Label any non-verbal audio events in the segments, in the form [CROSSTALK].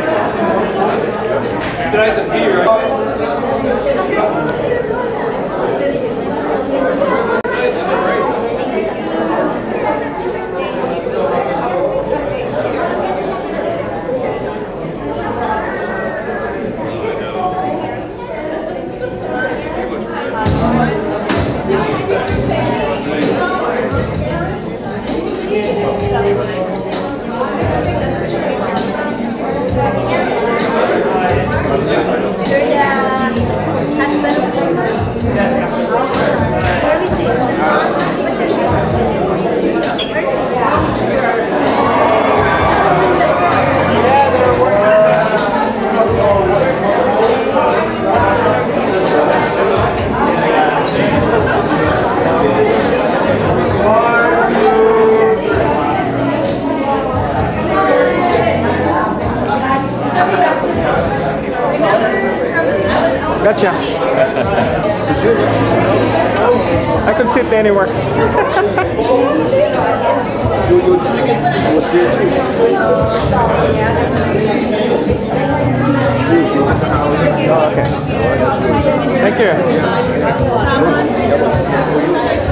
right. Tonight's a Peter. Gotcha. I could sit anywhere. You, was too. Thank you.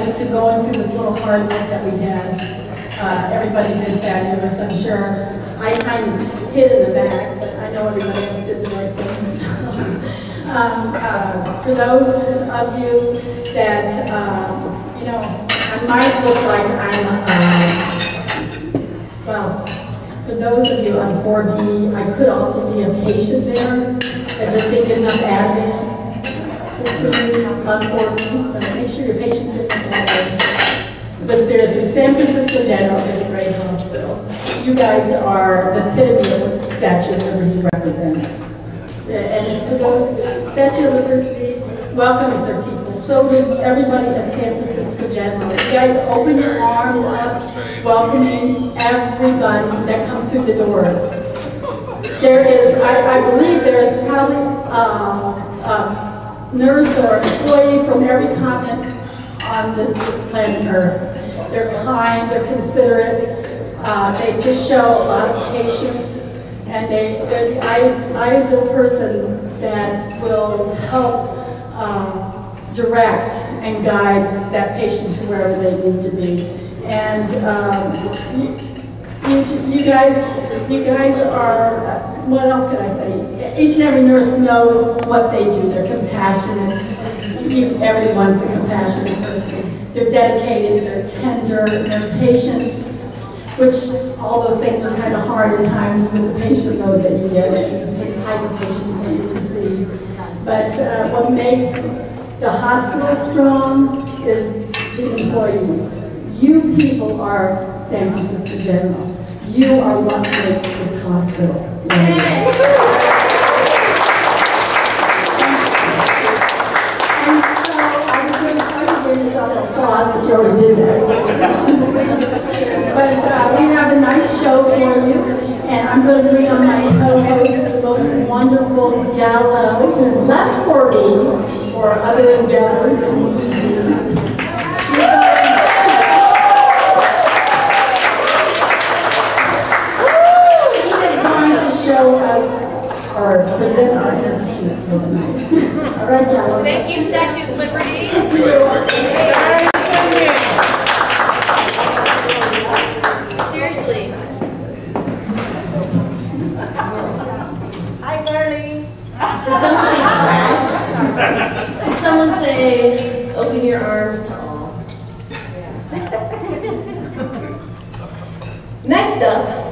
For going through this little hard work that we've had. Uh, Everybody did fabulous, I'm sure. I kind of hid in the back, but I know everybody else did the right things. [LAUGHS] Um, uh, For those of you that, um, you know, I might look like I'm, uh, well, for those of you on 4B, I could also be a patient there. I just didn't get enough admin just on 4B, so sure your patients are there. But seriously, San Francisco General is a great hospital. You guys are the epitome of what Statue of Liberty represents. And for those, Statue of Liberty welcomes their people. So does everybody at San Francisco General. You guys open your arms up, welcoming everybody that comes through the doors. There is, I, I believe there is probably um, a nurse or employee from every continent on this planet Earth. They're kind, they're considerate, uh, they just show a lot of patience, and they, they're- I, I am the person that will help um, direct and guide that patient to wherever they need to be. And um, you, you guys, you guys are, what else can I say? Each and every nurse knows what they do. They're compassionate. Everyone's a compassionate. They're dedicated, they're tender, they're patient, which all those things are kind of hard at times with the patient load that you get, the type of patients that you see. But uh, what makes the hospital strong is the employees. You people are San Francisco General. You are what makes this hospital. And applause, but did that. But uh, we have a nice show for you, and I'm going to bring on my co-host, the most wonderful gala who left for me for other endeavors and She's going- He is going to show us, or present our entertainment for the night. [LAUGHS] All right, Gala. Thank you, Statue of Liberty. You're welcome. Seriously. Hi, Carly. Did someone say Did someone say, open your arms to all? [LAUGHS] Next up,